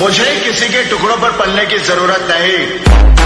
मुझे किसी के टुकड़ों पर पलने की ज़रूरत नहीं।